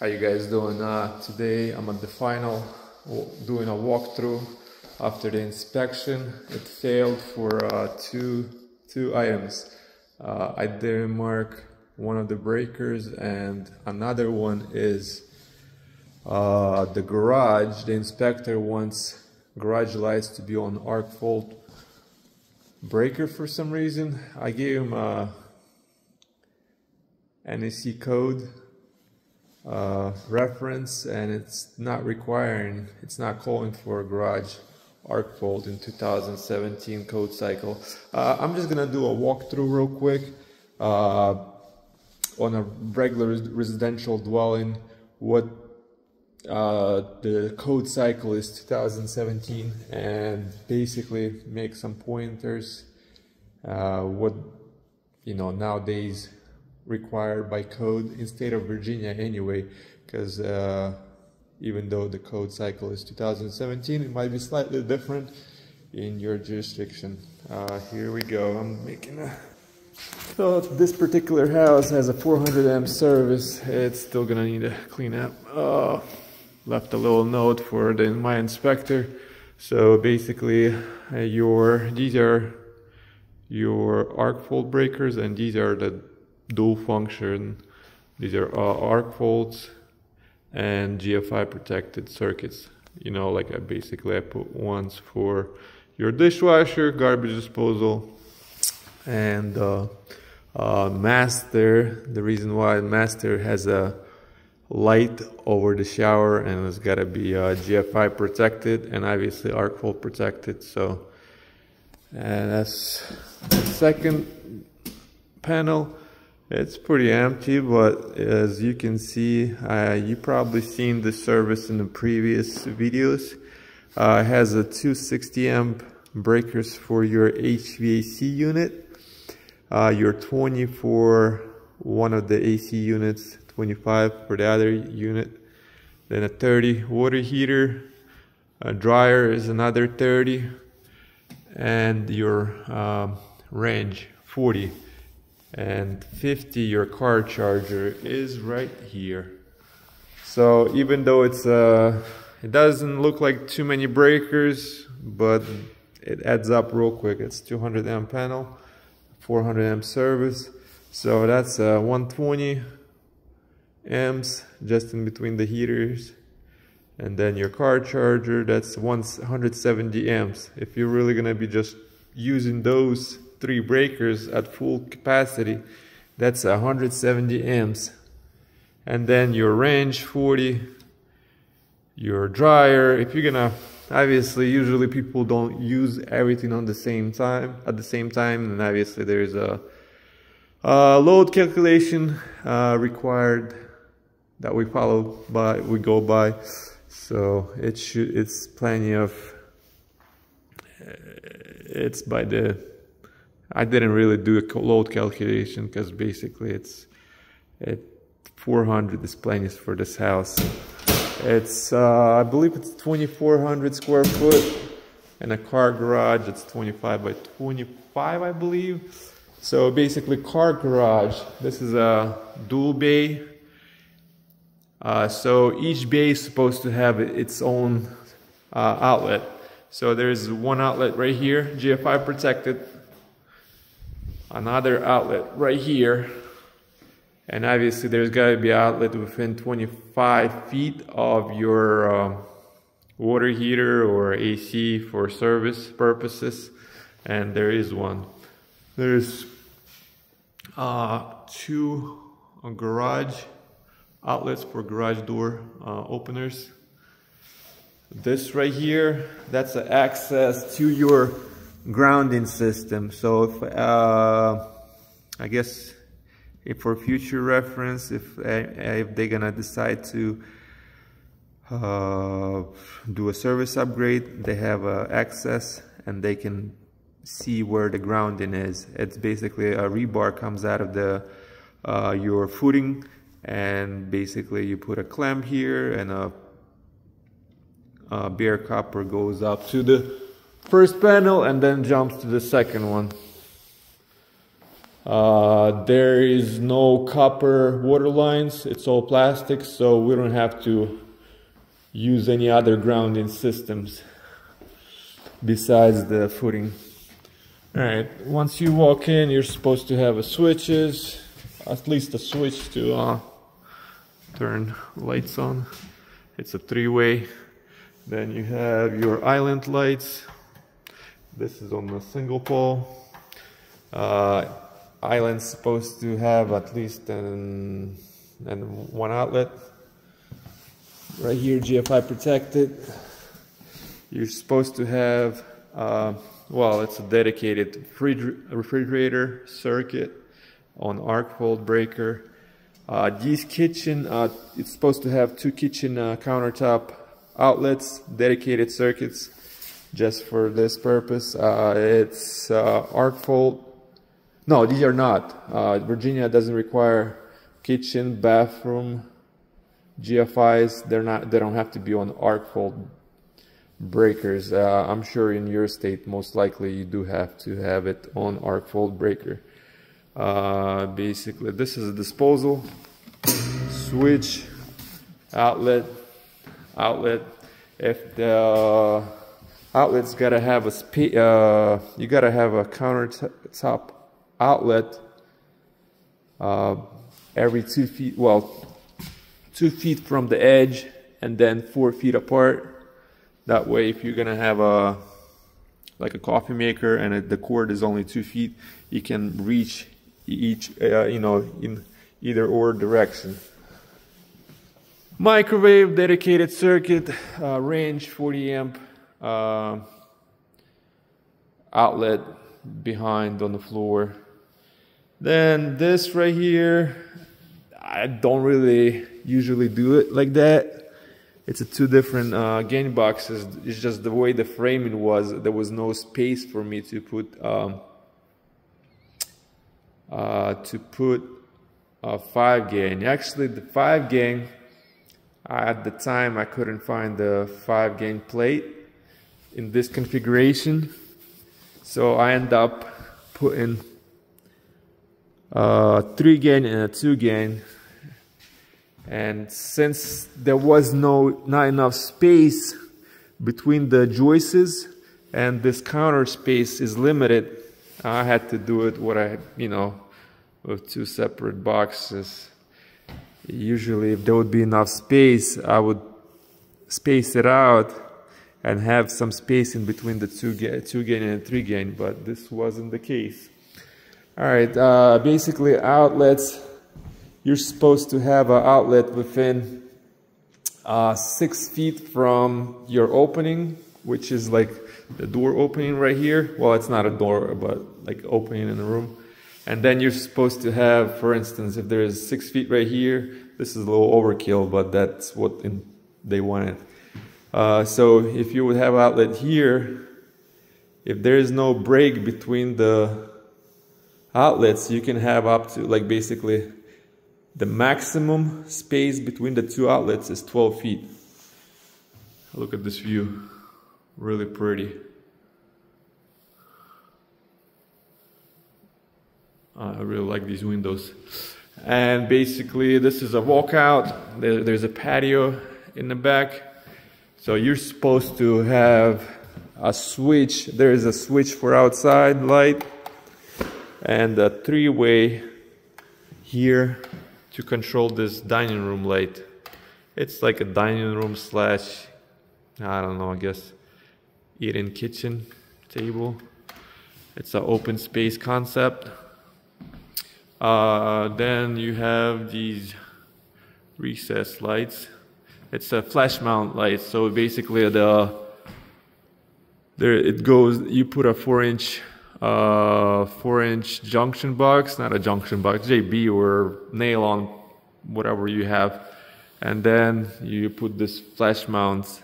How you guys doing? Uh, today I'm at the final, doing a walkthrough after the inspection. It failed for uh, two two items. Uh, I didn't mark one of the breakers, and another one is uh, the garage. The inspector wants garage lights to be on arc fault breaker for some reason. I gave him a NEC code uh, reference and it's not requiring, it's not calling for a garage arc fault in 2017 code cycle. Uh, I'm just gonna do a walkthrough real quick uh, on a regular residential dwelling what uh, the code cycle is 2017 and basically make some pointers uh, what you know nowadays required by code in state of Virginia anyway, because uh, even though the code cycle is 2017, it might be slightly different in your jurisdiction. Uh, here we go. I'm making a. So this particular house has a 400 amp service. It's still gonna need a clean up. Uh, left a little note for the, my inspector. So basically, uh, your these are your arc fault breakers, and these are the dual function. These are uh, arc faults and GFI protected circuits. You know, like I basically I put ones for your dishwasher, garbage disposal, and uh, uh, master. The reason why master has a light over the shower and it's got to be uh, GFI protected and obviously arc fault protected. So, and that's the second panel. It's pretty empty, but as you can see, uh, you probably seen the service in the previous videos. Uh, it has a 260 amp breakers for your HVAC unit. Uh, your 20 for one of the AC units, 25 for the other unit. Then a 30 water heater. A dryer is another 30. And your um, range, 40 and 50 your car charger is right here. So even though it's uh it doesn't look like too many breakers but it adds up real quick. It's 200 amp panel 400 amp service. So that's uh 120 amps just in between the heaters. And then your car charger that's 170 amps. If you're really gonna be just using those three breakers at full capacity that's 170 amps. And then your range 40 your dryer if you're gonna obviously usually people don't use everything on the same time at the same time and obviously there's a, a load calculation uh, required that we follow by we go by. So it should it's plenty of it's by the I didn't really do a load calculation because basically it's it 400 is plenty for this house. It's uh, I believe it's 2400 square foot and a car garage it's 25 by 25 I believe. So basically car garage this is a dual bay. Uh, so each bay is supposed to have its own uh, outlet. So there's one outlet right here, GFI protected, another outlet right here. And obviously there's got to be outlet within 25 feet of your um, water heater or AC for service purposes. And there is one. There's uh, two garage outlets for garage door uh, openers. This right here that's the access to your grounding system. So if, uh, I guess if for future reference, if, uh, if they're gonna decide to uh, do a service upgrade, they have uh, access and they can see where the grounding is. It's basically a rebar comes out of the uh, your footing and basically you put a clamp here and a, a bare copper goes up to the first panel and then jumps to the second one. Uh, there is no copper water lines, it's all plastic, so we don't have to use any other grounding systems besides the footing. Alright, once you walk in, you're supposed to have a switches, at least a switch to uh, turn lights on. It's a three-way. Then you have your island lights. This is on the single pole. Uh, island's supposed to have at least an, an one outlet. Right here, GFI protected. You're supposed to have, uh, well, it's a dedicated refrigerator circuit on arc fault breaker. Uh, these kitchen, uh, it's supposed to have two kitchen uh, countertop outlets, dedicated circuits, just for this purpose. Uh, it's uh, arc fault no, these are not. Uh, Virginia doesn't require kitchen, bathroom, GFIs. They're not. They don't have to be on arc fault breakers. Uh, I'm sure in your state, most likely you do have to have it on arc fault breaker. Uh, basically, this is a disposal switch outlet outlet. If the outlet's gotta have a uh, you gotta have a countertop outlet uh, every two feet, well, two feet from the edge and then four feet apart. That way, if you're gonna have a like a coffee maker and the cord is only two feet, you can reach each, uh, you know, in either or direction. Microwave dedicated circuit, uh, range 40 amp, uh, outlet behind on the floor. Then this right here, I don't really usually do it like that. It's a two different uh, gain boxes. It's just the way the framing was. There was no space for me to put um, uh, to put a five gain. Actually, the five gain at the time I couldn't find the five gain plate in this configuration, so I end up putting uh, three gain and a two gain. And since there was no not enough space between the joists and this counter space is limited, I had to do it what I, you know, with two separate boxes. Usually if there would be enough space, I would space it out and have some space in between the two, two gain and three gain, but this wasn't the case. All right, uh, basically outlets, you're supposed to have an outlet within uh, six feet from your opening, which is like the door opening right here. Well, it's not a door, but like opening in the room. And then you're supposed to have, for instance, if there is six feet right here, this is a little overkill, but that's what in, they wanted. Uh, so if you would have outlet here, if there is no break between the outlets you can have up to like basically the maximum space between the two outlets is 12 feet. Look at this view. Really pretty. I really like these windows. And basically this is a walkout. There, there's a patio in the back so you're supposed to have a switch there is a switch for outside light and a three-way here to control this dining room light. It's like a dining room slash, I don't know, I guess, eating kitchen table. It's an open space concept. Uh, then you have these recess lights. It's a flash mount light, so basically the there it goes. You put a four inch uh, four inch junction box, not a junction box, JB or nail on whatever you have. And then you put this flash mounts.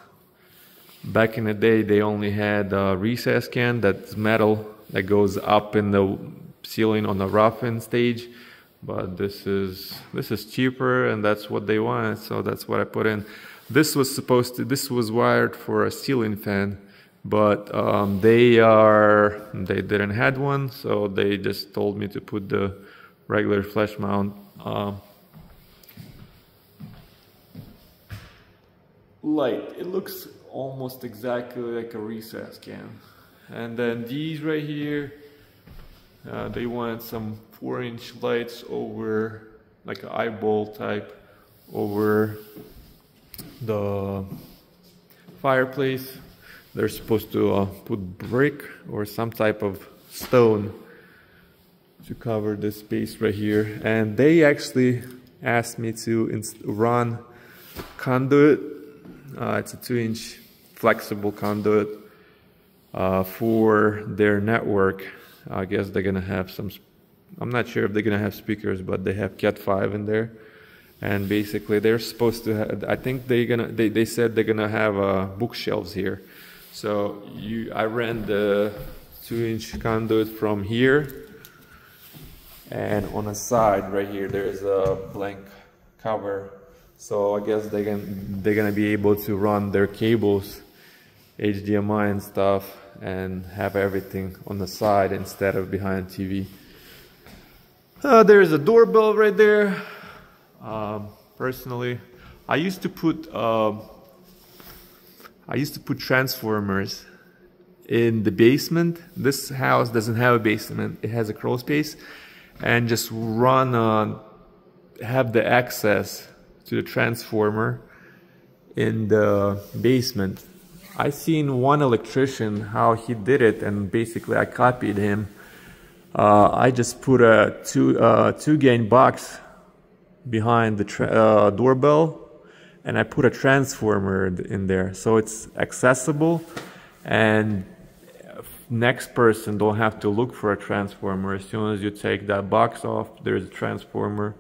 Back in the day, they only had a recess can that's metal that goes up in the ceiling on the rough-in stage. But this is this is cheaper, and that's what they want so that's what I put in. This was supposed to. This was wired for a ceiling fan but um, they are they didn't had one, so they just told me to put the regular flash mount. Um, light. It looks almost exactly like a recess can. And then these right here, uh, they wanted some four inch lights over like an eyeball type over the fireplace. They're supposed to uh, put brick or some type of stone to cover this space right here. And they actually asked me to run conduit. Uh, it's a two inch flexible conduit uh, for their network. I guess they're gonna have some, I'm not sure if they're gonna have speakers, but they have Cat 5 in there. And basically they're supposed to have, I think they're gonna, they, they said they're gonna have uh, bookshelves here. So you, I ran the two inch conduit from here and on the side right here there's a blank cover so I guess they can they're gonna be able to run their cables HDMI and stuff and have everything on the side instead of behind TV. Uh, there's a doorbell right there. Um, personally, I used to put uh, I used to put transformers in the basement. This house doesn't have a basement; it has a crawl space, and just run on have the access to the transformer in the basement I seen one electrician how he did it, and basically I copied him. Uh, I just put a two uh, two gain box behind the uh, doorbell, and I put a transformer in there, so it's accessible, and next person don't have to look for a transformer. As soon as you take that box off, there's a transformer,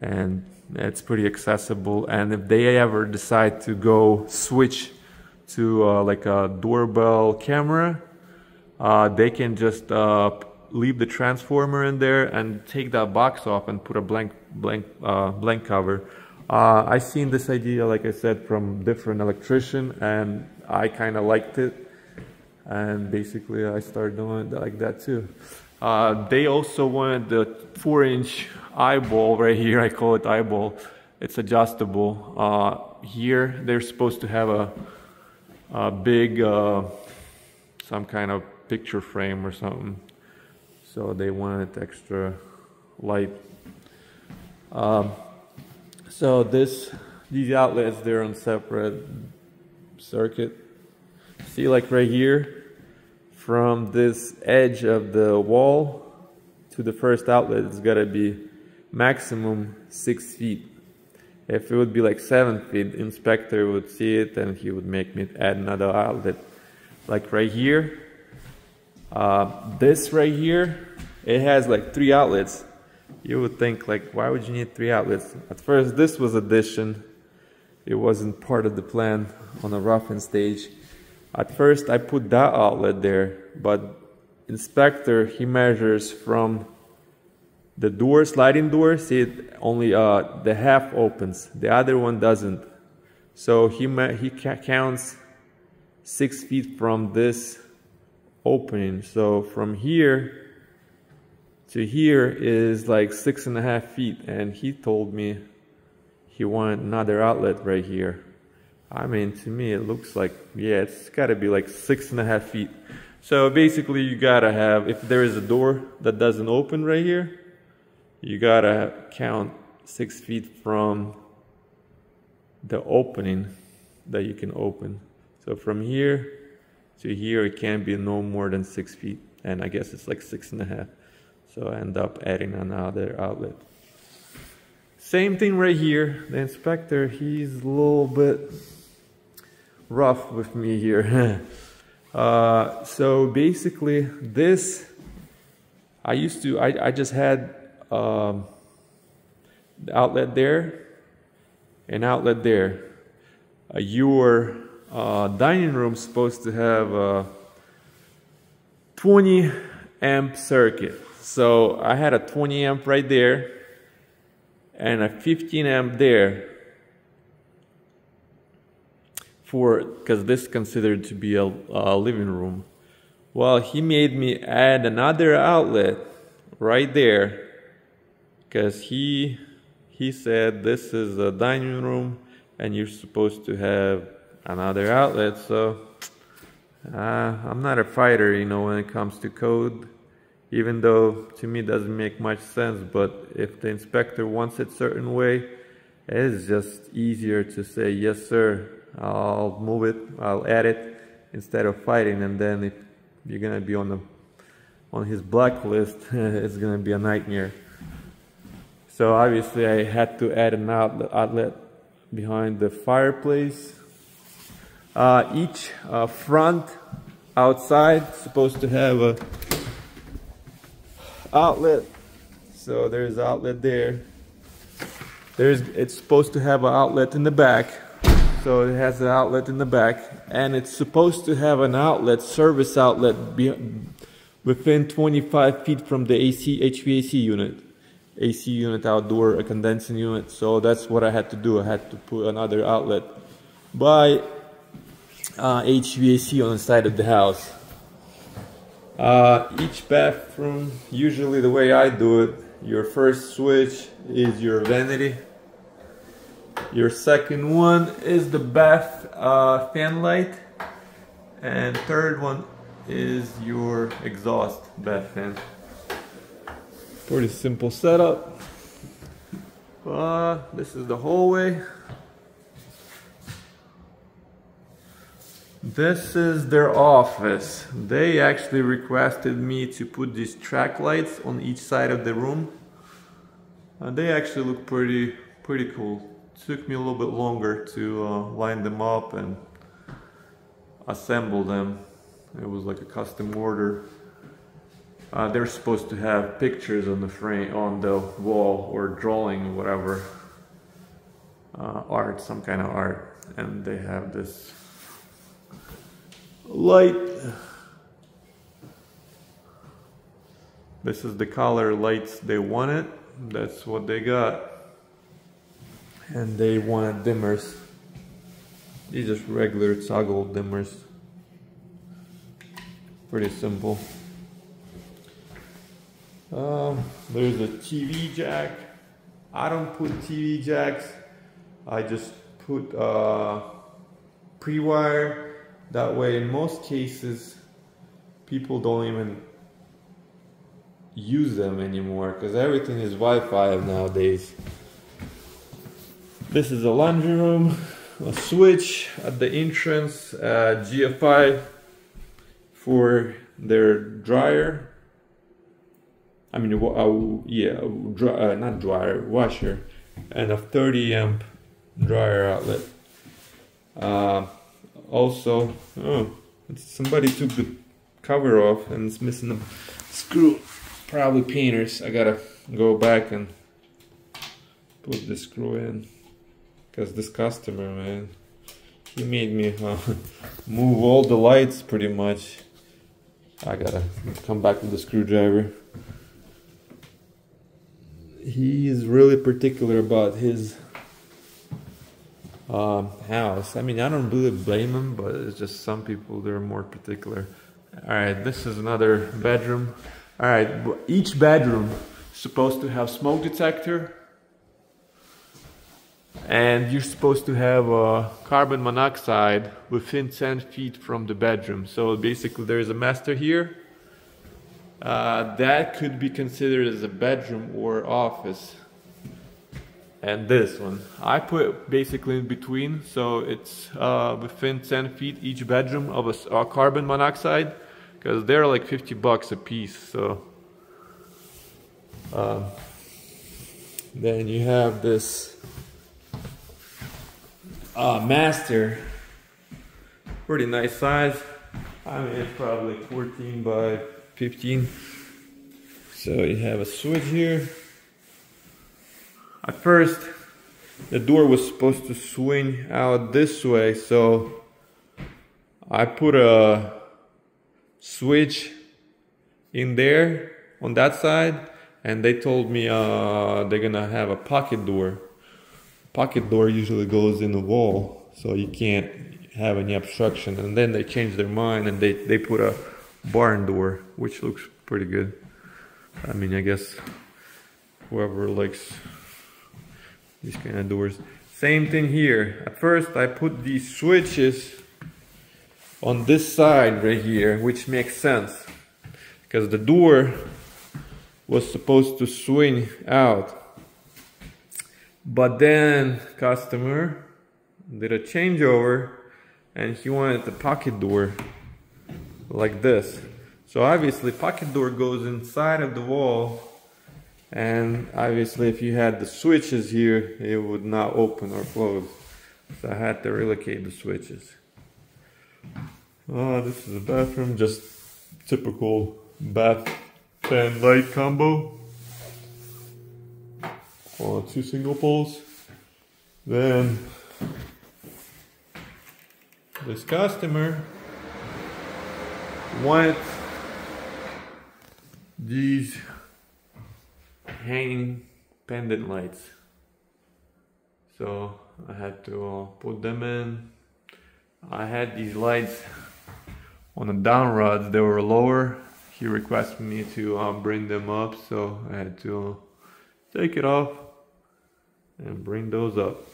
and it's pretty accessible. And if they ever decide to go switch to uh, like a doorbell camera, uh, they can just uh, leave the transformer in there and take that box off and put a blank blank uh, blank cover. Uh, I seen this idea, like I said, from different electrician, and I kind of liked it. And basically, I started doing it like that too. Uh, they also wanted the four-inch eyeball right here. I call it eyeball. It's adjustable. here, they're supposed to have a a big, uh, some kind of picture frame or something. So they wanted extra light. Um, so this, these outlets, they're on separate circuit. See like right here, from this edge of the wall to the first outlet, it's gotta be maximum six feet. If it would be like seven feet, inspector would see it and he would make me add another outlet. Like right here, uh, this right here, it has like three outlets. You would think like, why would you need three outlets? At first, this was addition. It wasn't part of the plan on the roughing stage. At first, I put that outlet there, but inspector, he measures from the door, sliding door, see it only uh, the half opens, the other one doesn't. So he, he counts six feet from this opening. So from here to here is like six and a half feet. And he told me he wanted another outlet right here. I mean, to me, it looks like, yeah, it's gotta be like six and a half feet. So basically you gotta have, if there is a door that doesn't open right here, you gotta count six feet from the opening that you can open. So from here to here, it can be no more than six feet. And I guess it's like six and a half. So I end up adding another outlet. Same thing right here. The inspector, he's a little bit rough with me here. uh, so basically this, I used to, I, I just had um, outlet there, an outlet there. Uh, your uh, dining room supposed to have a 20 amp circuit. So I had a 20 amp right there and a 15 amp there for because this is considered to be a, a living room. Well, he made me add another outlet right there because he he said this is a dining room and you're supposed to have another outlet. So uh, I'm not a fighter, you know, when it comes to code, even though to me it doesn't make much sense. But if the inspector wants it certain way, it's just easier to say, yes, sir, I'll move it, I'll add it instead of fighting. And then if you're going to be on the on his blacklist, it's going to be a nightmare. So obviously I had to add an outlet behind the fireplace. Uh, each uh, front outside supposed to have a outlet. So there's outlet there. There's it's supposed to have an outlet in the back. So it has an outlet in the back and it's supposed to have an outlet, service outlet within 25 feet from the AC HVAC unit. AC unit outdoor, a condensing unit. So that's what I had to do. I had to put another outlet by uh, HVAC on the side of the house. Uh, each bathroom, usually the way I do it, your first switch is your vanity. Your second one is the bath uh, fan light. And third one is your exhaust bath fan. Pretty simple setup. Uh, this is the hallway. This is their office. They actually requested me to put these track lights on each side of the room. Uh, they actually look pretty, pretty cool. Took me a little bit longer to uh, line them up and assemble them. It was like a custom order. Uh, they're supposed to have pictures on the frame, on the wall, or drawing, whatever uh, art, some kind of art, and they have this light. This is the color lights they wanted. That's what they got, and they wanted dimmers. These are regular toggle dimmers. Pretty simple. Um, there's a TV jack. I don't put TV jacks. I just put uh, pre-wire. That way, in most cases, people don't even use them anymore because everything is Wi-Fi nowadays. This is a laundry room, a switch at the entrance, uh, GFI for their dryer I mean, uh, yeah, dry, uh, not dryer, washer, and a 30 amp dryer outlet. Also, oh, somebody took the cover off and it's missing a screw. Probably painters. I gotta go back and put the screw in. Because this customer, man, he made me uh, move all the lights pretty much. I gotta come back with the screwdriver he is really particular about his uh, house. I mean, I don't really blame them, but it's just some people they're more particular. All right, this is another bedroom. All right, each bedroom is supposed to have smoke detector, and you're supposed to have a carbon monoxide within 10 feet from the bedroom. So basically, there is a master here uh, that could be considered as a bedroom or office. And this one, I put basically in between, so it's uh, within 10 feet each bedroom of a, a carbon monoxide, because they're like 50 bucks a piece. So uh, then you have this uh, master, pretty nice size. I mean, it's probably 14 by 15. So you have a switch here. At first, the door was supposed to swing out this way, so I put a switch in there on that side, and they told me uh, they're gonna have a pocket door. Pocket door usually goes in the wall, so you can't have any obstruction. And then they changed their mind and they, they put a barn door, which looks pretty good. I mean, I guess whoever likes these kind of doors. Same thing here. At first I put these switches on this side right here, which makes sense because the door was supposed to swing out. But then customer did a changeover and he wanted the pocket door like this. So obviously pocket door goes inside of the wall and obviously if you had the switches here it would not open or close. So I had to relocate the switches. Oh, this is a bathroom, just typical bath fan light combo. On two single poles. Then this customer wants these hanging pendant lights. So I had to uh, put them in. I had these lights on the down rods, they were lower. He requested me to uh, bring them up, so I had to take it off and bring those up.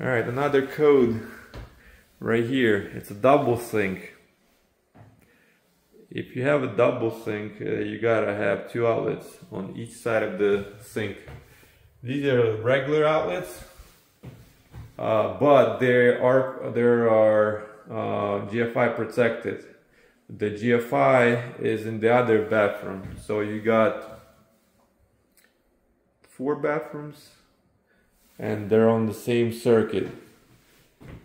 All right, another code right here. It's a double sink. If you have a double sink, uh, you gotta have two outlets on each side of the sink. These are regular outlets, uh, but there are there are uh, GFI protected. The GFI is in the other bathroom, so you got four bathrooms, and they're on the same circuit.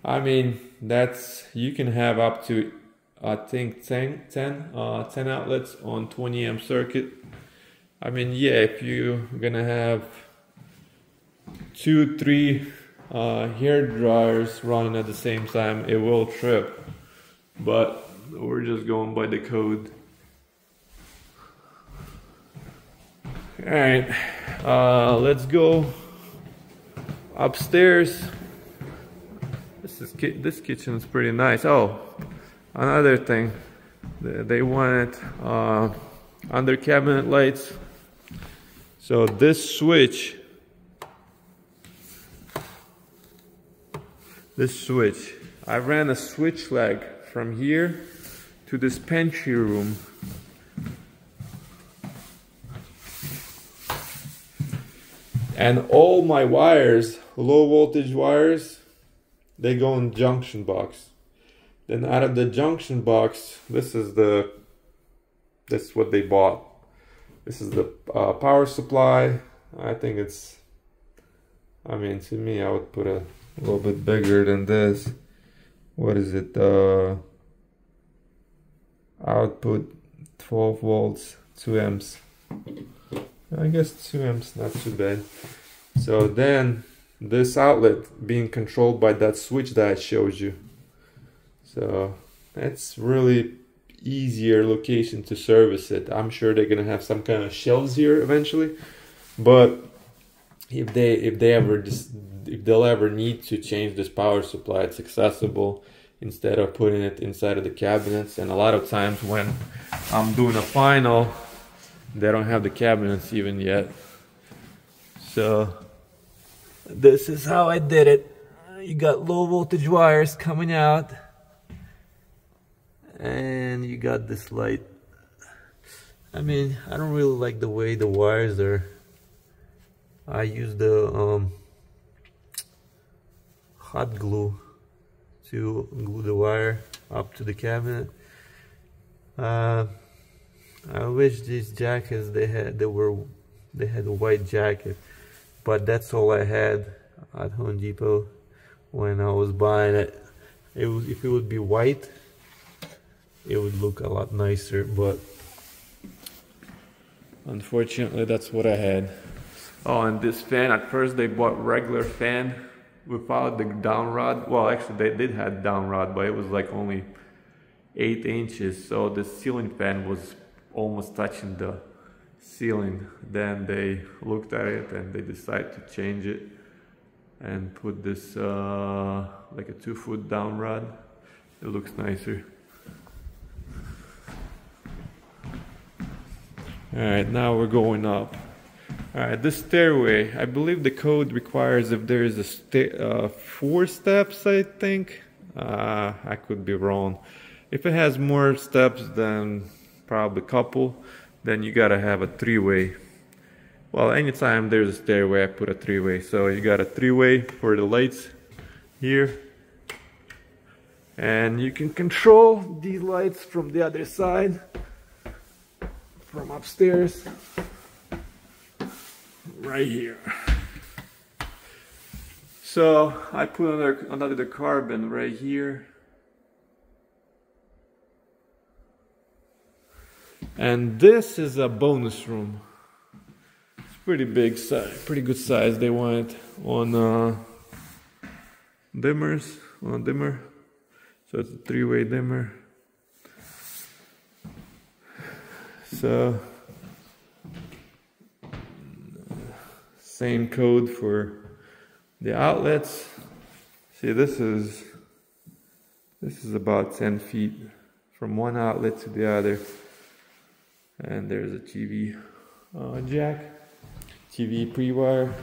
I mean, that's you can have up to I think 10, 10, uh, 10 outlets on 20 amp circuit. I mean, yeah, if you're gonna have two, three uh, hair dryers running at the same time, it will trip. But we're just going by the code. All right, uh, let's go upstairs. This is this kitchen is pretty nice. Oh, another thing, they wanted uh, under cabinet lights. So this switch, this switch, I ran a switch leg from here to this pantry room. And all my wires, low voltage wires, they go in junction box. Then out of the junction box, this is the, that's what they bought. This is the uh, power supply. I think it's, I mean, to me, I would put a little bit bigger than this. What is it? Uh, output 12 volts, 2 amps. I guess 2 amps, not too bad. So then this outlet being controlled by that switch that I showed you. So that's really easier location to service it. I'm sure they're gonna have some kind of shelves here eventually, but if they if they ever just if they'll ever need to change this power supply, it's accessible instead of putting it inside of the cabinets. And a lot of times when I'm doing a final, they don't have the cabinets even yet. So this is how I did it. You got low voltage wires coming out and you got this light. I mean, I don't really like the way the wires are. I use the um, hot glue to glue the wire up to the cabinet. Uh, I wish these jackets they had they were they had a white jacket but that's all I had at Home Depot when I was buying it. It was if it would be white, it would look a lot nicer, but unfortunately that's what I had. Oh, and this fan, at first they bought regular fan without the down rod. Well, actually they did have down rod, but it was like only eight inches. So the ceiling fan was almost touching the ceiling. Then they looked at it and they decided to change it and put this uh, like a two foot down rod it looks nicer. Alright, now we're going up. Alright, this stairway, I believe the code requires if there is a uh, four steps, I think. Uh, I could be wrong. If it has more steps than probably a couple, then you gotta have a three-way. Well, anytime there's a stairway, I put a three-way. So you got a three-way for the lights here. And you can control these lights from the other side from upstairs right here. So I put another, another carbon right here. And this is a bonus room. It's pretty big size, pretty good size. They want on uh, dimmers, on dimmer. So it's a three-way dimmer. So same code for the outlets. See this is this is about 10 feet from one outlet to the other. And there's a TV uh, jack, TV pre-wire.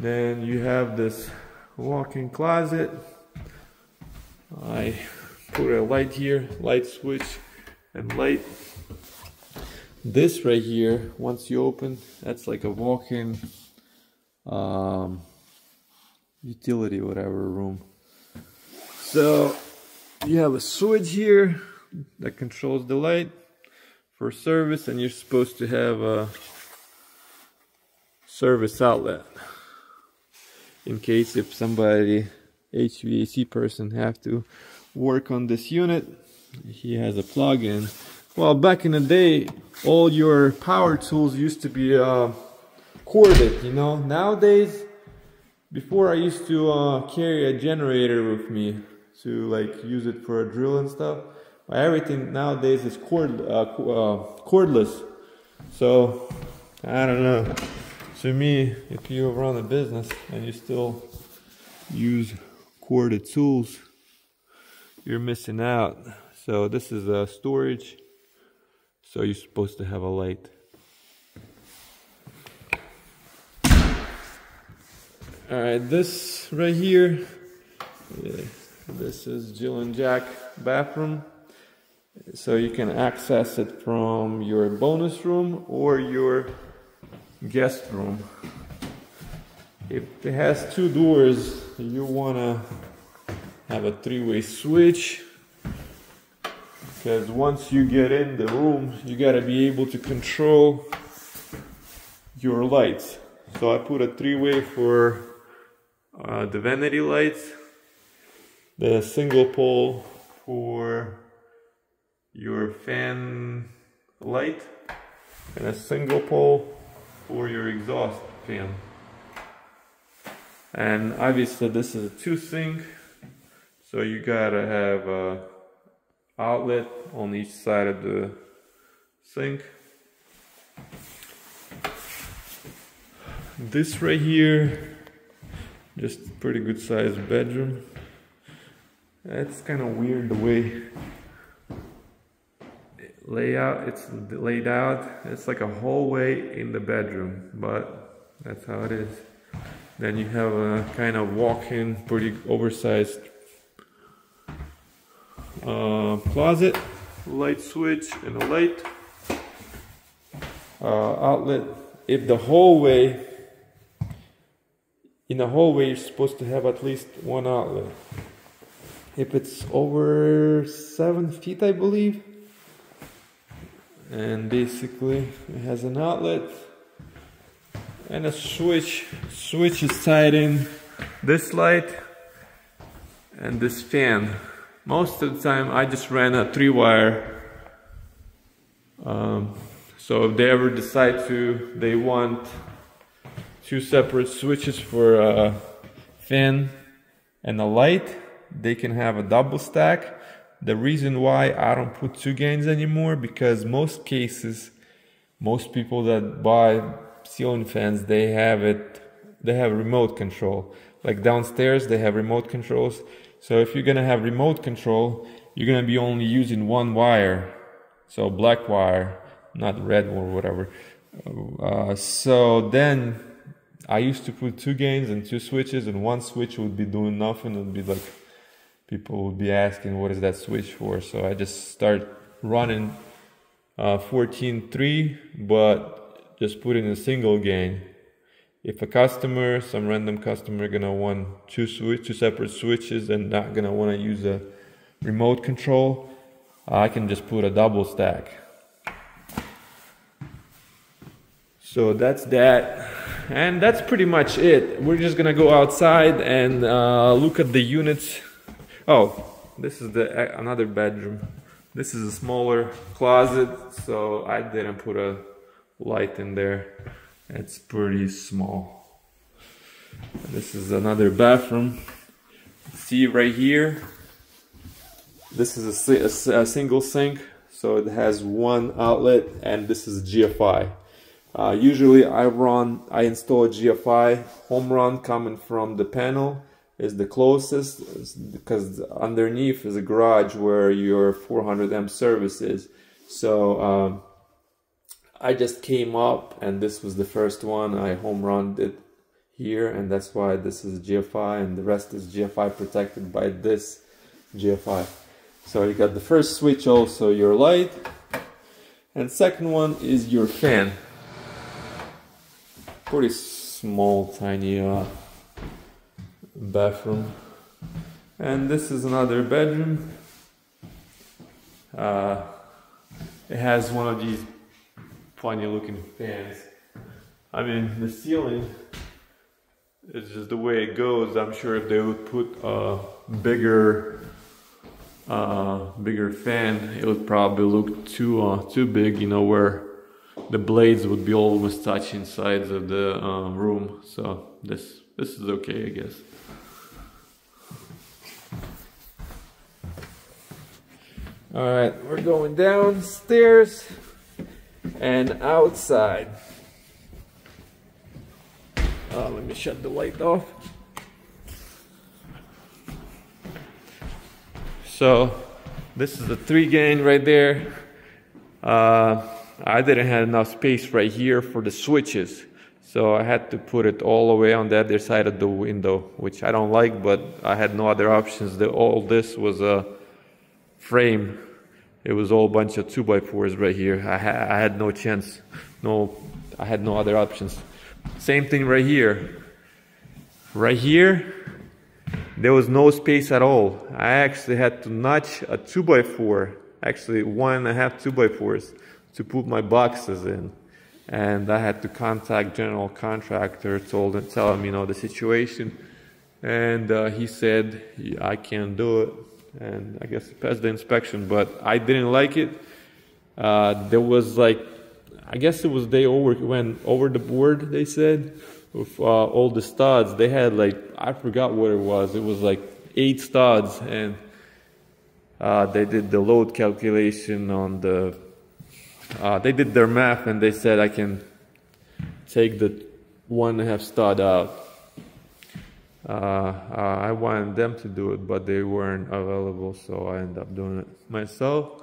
Then you have this walk-in closet. I put a light here, light switch and light this right here once you open that's like a walk-in um, utility whatever room. So you have a switch here that controls the light for service and you're supposed to have a service outlet in case if somebody HVAC person have to work on this unit. He has a plug-in well, back in the day, all your power tools used to be uh, corded, you know. Nowadays, before I used to uh, carry a generator with me to like use it for a drill and stuff. Everything nowadays is cord uh, uh, cordless. So I don't know. To me, if you run a business and you still use corded tools, you're missing out. So this is a storage so you're supposed to have a light. Alright, this right here, yeah, this is Jill and Jack bathroom. So you can access it from your bonus room or your guest room. If it has two doors, you wanna have a three-way switch because once you get in the room you got to be able to control your lights. So I put a three-way for uh, the vanity lights the single pole for your fan light and a single pole for your exhaust fan. And obviously this is a two sink so you gotta have a outlet on each side of the sink. This right here, just pretty good sized bedroom. It's kind of weird the way layout it's laid out. It's like a hallway in the bedroom, but that's how it is. Then you have a kind of walk-in, pretty oversized uh, closet, light switch and a light uh, outlet. If the hallway, in the hallway you're supposed to have at least one outlet. If it's over seven feet, I believe, and basically it has an outlet and a switch. Switch is tied in this light and this fan. Most of the time I just ran a three wire. Um, so if they ever decide to, they want two separate switches for a fan and a light, they can have a double stack. The reason why I don't put two gains anymore, because most cases, most people that buy ceiling fans, they have it, they have remote control. Like downstairs, they have remote controls. So if you're gonna have remote control, you're gonna be only using one wire, so black wire, not red or whatever. Uh, so then I used to put two gains and two switches, and one switch would be doing nothing. It would be like people would be asking, "What is that switch for?" So I just start running uh, 14.3, but just putting a single gain. If a customer, some random customer, gonna want two switch, two separate switches, and not gonna want to use a remote control, I can just put a double stack. So that's that, and that's pretty much it. We're just gonna go outside and uh, look at the units. Oh, this is the another bedroom. This is a smaller closet, so I didn't put a light in there. It's pretty small. This is another bathroom. See right here, this is a, a, a single sink, so it has one outlet, and this is GFI. Uh, usually I run, I install GFI home run coming from the panel is the closest because underneath is a garage where your 400 amp service is. So um, I just came up and this was the first one. I home run it here and that's why this is GFI and the rest is GFI protected by this GFI. So you got the first switch also your light and second one is your fan. Pretty small tiny uh, bathroom and this is another bedroom uh, it has one of these funny looking fans. I mean the ceiling is just the way it goes. I'm sure if they would put a bigger uh, bigger fan. It would probably look too uh, too big you know where the blades would be almost touching sides of the uh, room. So this this is okay I guess. All right, we're going downstairs and outside. Uh, let me shut the light off. So this is the three gang right there. Uh, I didn't have enough space right here for the switches. So I had to put it all the way on the other side of the window, which I don't like, but I had no other options. The, all this was a frame. It was all a bunch of two by fours right here. I, ha I had no chance. No, I had no other options. Same thing right here. Right here, there was no space at all. I actually had to notch a two by four, actually one and a half two by fours to put my boxes in. And I had to contact general contractor, told him, tell him, you know, the situation. And uh, he said, I can't do it and I guess passed the inspection, but I didn't like it. Uh, there was like, I guess it was they over went over the board. They said with uh, all the studs. They had like I forgot what it was. It was like eight studs, and uh, they did the load calculation on the. Uh, they did their math, and they said I can take the one and a half stud out I wanted them to do it, but they weren't available, so I ended up doing it myself.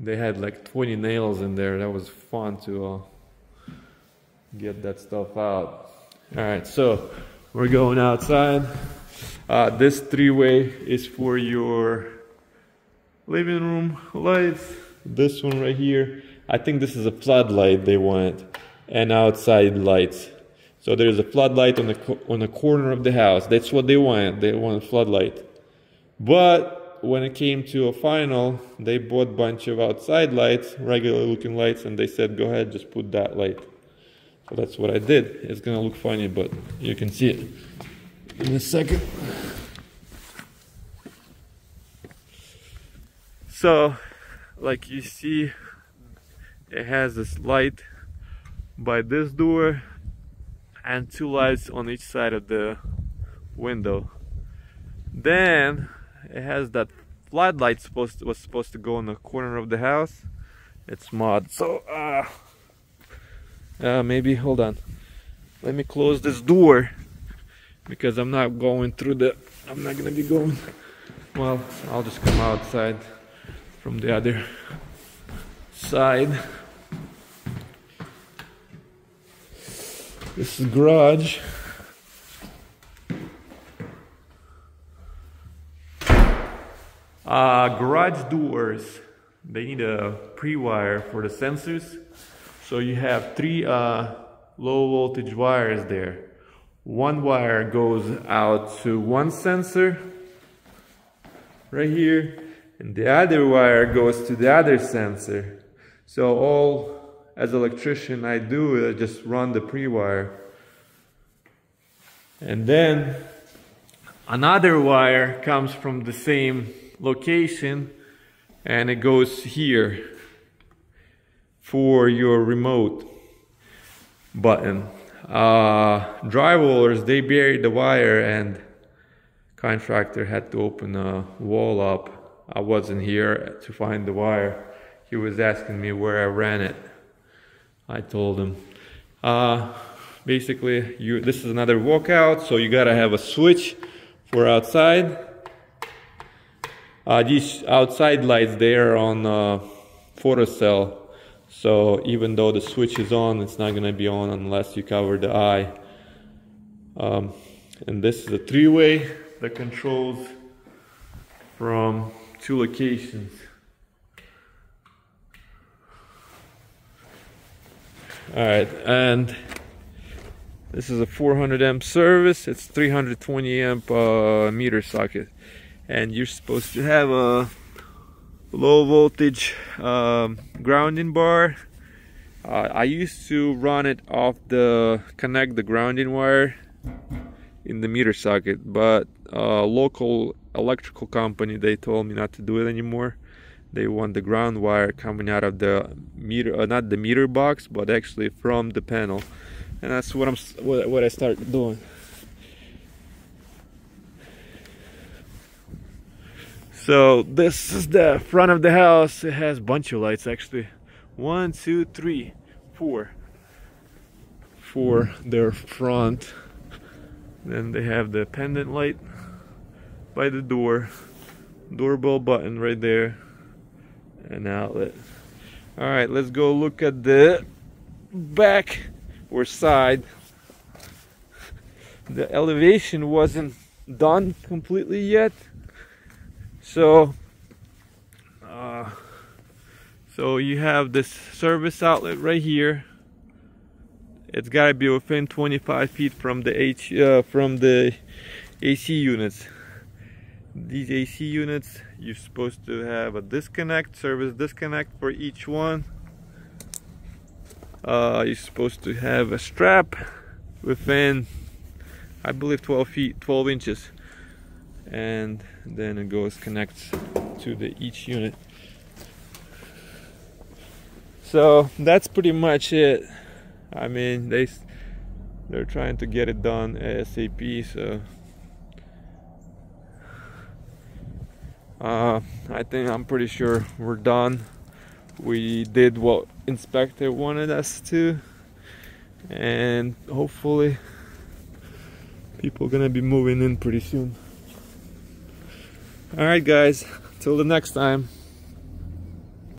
They had like 20 nails in there. That was fun to uh, get that stuff out. All right, so we're going outside. Uh, this three-way is for your living room lights. This one right here, I think this is a floodlight they want, and outside lights. So there's a floodlight on the on the corner of the house. That's what they want. They want a floodlight. But when it came to a final, they bought a bunch of outside lights, regular looking lights, and they said, "Go ahead, just put that light." So that's what I did. It's gonna look funny, but you can see it in a second. So, like you see, it has this light by this door and two lights on each side of the window. Then it has that floodlight supposed to, was supposed to go in the corner of the house. It's mod. So uh, uh maybe hold on. Let me close this door because I'm not going through the I'm not gonna be going well I'll just come outside from the other side this is garage. Uh, garage doors. They need a pre-wire for the sensors. So you have three uh, low voltage wires there. One wire goes out to one sensor right here and the other wire goes to the other sensor. So all as electrician I do I just run the pre-wire. And then another wire comes from the same location and it goes here for your remote button. Uh, drywallers they buried the wire and contractor had to open a wall up. I wasn't here to find the wire. He was asking me where I ran it I told him uh, basically you this is another walkout so you gotta have a switch for outside. Uh, these outside lights they are on uh, photocell so even though the switch is on it's not gonna be on unless you cover the eye. Um, and this is a three-way that controls from two locations all right and this is a 400 amp service. It's 320 amp uh, meter socket. And you're supposed to have a low voltage um, grounding bar. Uh, I used to run it off the connect the grounding wire in the meter socket but a local electrical company they told me not to do it anymore they want the ground wire coming out of the meter uh, not the meter box but actually from the panel and that's what I'm what, what I started doing So this is the front of the house. It has a bunch of lights actually. One, two, three, four. For their front. Then they have the pendant light by the door. Doorbell button right there. An outlet. Alright, let's go look at the back or side. The elevation wasn't done completely yet so uh, so you have this service outlet right here it's got to be within 25 feet from the H uh, from the AC units these AC units you're supposed to have a disconnect service disconnect for each one. Uh, you're supposed to have a strap within I believe 12 feet 12 inches. And then it goes connects to the each unit. So that's pretty much it. I mean they they're trying to get it done ASAP so uh, I think I'm pretty sure we're done we did what inspector wanted us to and hopefully people gonna be moving in pretty soon Alright guys, till the next time.